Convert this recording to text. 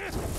Hit!